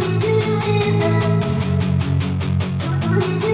do it.